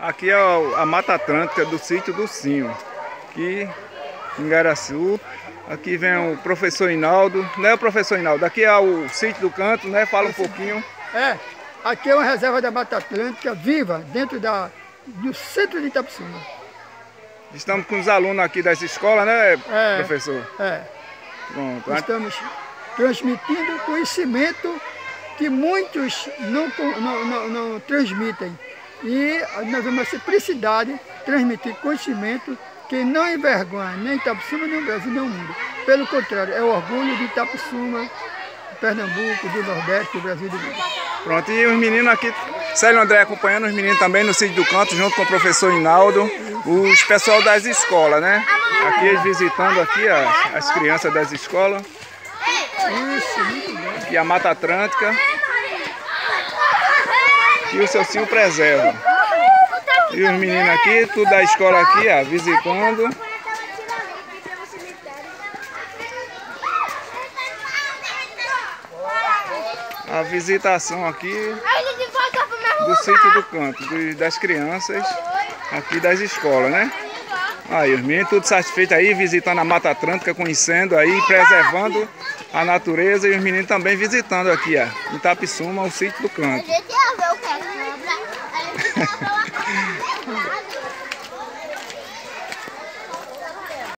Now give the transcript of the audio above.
Aqui é a Mata Atlântica do sítio do Cinho, aqui em Garaçu. Aqui vem o professor Inaldo, né professor Inaldo? Aqui é o sítio do canto, né? Fala um pouquinho. É, aqui é uma reserva da Mata Atlântica viva dentro da, do centro de Itapsuma. Estamos com os alunos aqui das escolas, né, É. professor? É, Pronto. estamos transmitindo conhecimento que muitos não, não, não, não transmitem. E nós vemos a simplicidade de transmitir conhecimento que não envergonha nem Itapsuma, nem o Brasil, nem o mundo. Pelo contrário, é o orgulho de Itapsuma, de Pernambuco, do Nordeste, do Brasil e do mundo. Pronto, e os meninos aqui, Célio André acompanhando os meninos também no sítio do canto, junto com o professor Inaldo, os pessoal das escolas, né? Aqui eles visitando aqui as, as crianças das escolas, Isso, muito bem. aqui a Mata Atlântica e o seu Cio Preserva. E os meninos aqui, tudo da escola aqui, ó, visitando. A visitação aqui do sítio do canto, das crianças aqui das escolas, né? Aí, os meninos tudo satisfeitos aí, visitando a Mata Atlântica, conhecendo aí, preservando a natureza e os meninos também visitando aqui, ó, em Itapissuma, o sítio do canto. A gente ia ver o que é